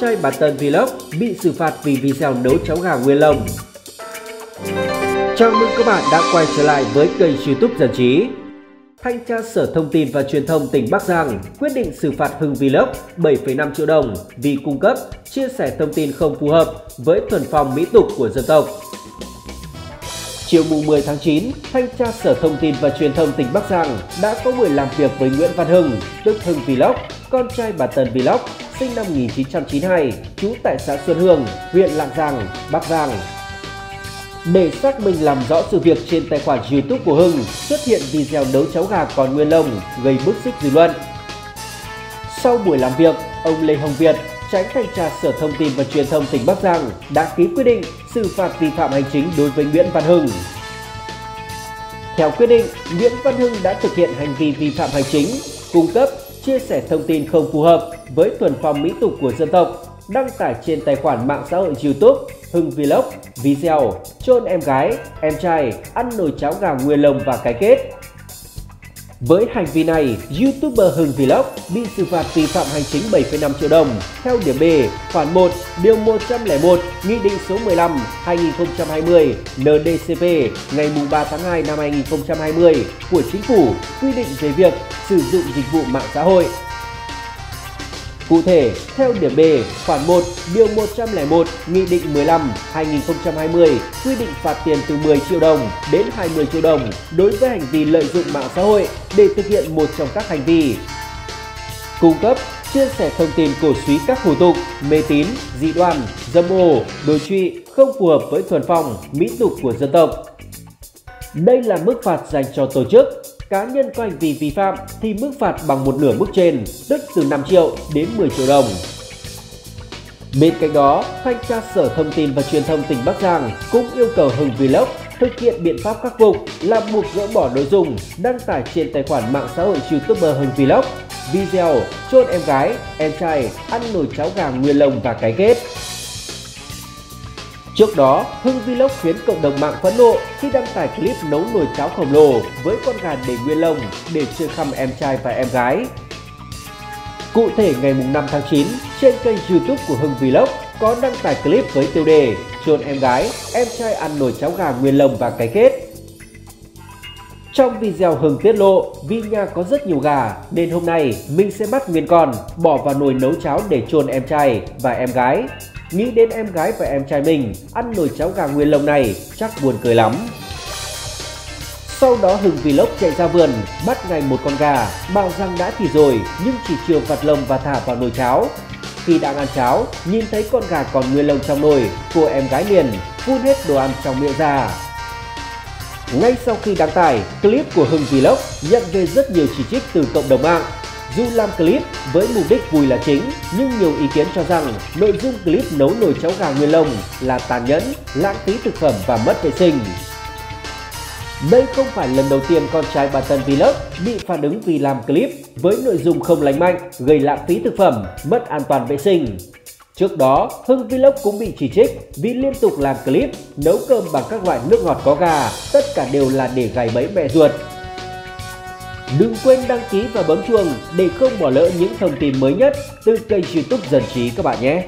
trai bà Tân Vlog bị xử phạt vì video nấu cháo gà nguyên lông. Chào mừng các bạn đã quay trở lại với kênh youtube Dân Trí. Thanh tra Sở Thông tin và Truyền thông tỉnh Bắc Giang quyết định xử phạt Hưng Vlog 7,5 triệu đồng vì cung cấp, chia sẻ thông tin không phù hợp với thuần phong mỹ tục của dân tộc. Chiều 10 tháng 9, Thanh tra Sở Thông tin và Truyền thông tỉnh Bắc Giang đã có buổi làm việc với Nguyễn Văn Hưng, tức Hưng Vlog, con trai bà Tần Vlog, sinh năm 1992, trú tại xã Xuân Hương, huyện Lạng Giang, Bắc Giang. Để xác minh làm rõ sự việc trên tài khoản YouTube của Hưng xuất hiện video nấu cháo gà còn nguyên lông gây bức xúc dư luận. Sau buổi làm việc, ông Lê Hồng Việt, tránh thanh tra Sở Thông tin và Truyền thông tỉnh Bắc Giang đã ký quyết định xử phạt vi phạm hành chính đối với Nguyễn Văn Hưng. Theo quyết định, Nguyễn Văn Hưng đã thực hiện hành vi vi phạm hành chính, cung cấp, chia sẻ thông tin không phù hợp với thuần phong mỹ tục của dân tộc, đăng tải trên tài khoản mạng xã hội YouTube Hưng Vlog video chôn em gái, em trai ăn nồi cháo gà nguyên lông và cái kết. Với hành vi này, YouTuber Hưng Vlog bị xử phạt vi phạm hành chính 7,5 triệu đồng theo điểm B, khoản 1, điều 101, Nghị định số 15 2020 NDCP ngày 3 tháng 2 năm 2020 của Chính phủ quy định về việc sử dụng dịch vụ mạng xã hội. Cụ thể, theo điểm B, khoản 1, điều 101, Nghị định 15 2020 quy định phạt tiền từ 10 triệu đồng đến 20 triệu đồng đối với hành vi lợi dụng mạng xã hội để thực hiện một trong các hành vi cung cấp, chia sẻ thông tin cổ suý các hủ tục, mê tín, dị đoan, dâm ô, đối trụy không phù hợp với thuần phong, mỹ tục của dân tộc. Đây là mức phạt dành cho tổ chức, cá nhân có hành vi vi phạm thì mức phạt bằng một nửa mức trên, tức từ 5 triệu đến 10 triệu đồng. Bên cạnh đó, Thanh tra Sở Thông tin và Truyền thông tỉnh Bắc Giang cũng yêu cầu Hưng Vlog thực hiện biện pháp khắc phục là buộc gỡ bỏ nội dung đăng tải trên tài khoản mạng xã hội YouTuber Hưng Vlog video chôn em gái, em trai ăn nồi cháo gà nguyên lông và cái kết. Trước đó, Hưng Vlog khiến cộng đồng mạng phẫn nộ khi đăng tải clip nấu nồi cháo khổng lồ với con gà để nguyên lông để chơi khăm em trai và em gái. Cụ thể ngày 5 tháng 9, trên kênh youtube của Hưng Vlog có đăng tải clip với tiêu đề chôn em gái, em trai ăn nồi cháo gà nguyên lông và cái kết. Trong video Hưng tiết lộ vì nhà có rất nhiều gà nên hôm nay mình sẽ bắt nguyên con bỏ vào nồi nấu cháo để chôn em trai và em gái. Nghĩ đến em gái và em trai mình ăn nồi cháo gà nguyên lông này chắc buồn cười lắm. Sau đó Hưng Vlog chạy ra vườn, bắt ngay một con gà, bảo rằng đã thì rồi nhưng chỉ chưa vặt lông và thả vào nồi cháo. Khi đang ăn cháo, nhìn thấy con gà còn nguyên lông trong nồi, cô em gái liền phun hết đồ ăn trong miệng ra. Ngay sau khi đăng tải, clip của Hưng Vlog nhận về rất nhiều chỉ trích từ cộng đồng mạng. Dù làm clip với mục đích vui là chính, nhưng nhiều ý kiến cho rằng nội dung clip nấu nồi cháo gà nguyên lông là tàn nhẫn, lãng phí thực phẩm và mất vệ sinh. Đây không phải lần đầu tiên con trai bà Tân Vlog bị phản ứng vì làm clip với nội dung không lành mạnh, gây lãng phí thực phẩm, mất an toàn vệ sinh. Trước đó, Hưng Vlog cũng bị chỉ trích vì liên tục làm clip nấu cơm bằng các loại nước ngọt có gà, tất cả đều là để gài bẫy mẹ ruột. Đừng quên đăng ký và bấm chuông để không bỏ lỡ những thông tin mới nhất từ kênh youtube Dân Trí các bạn nhé!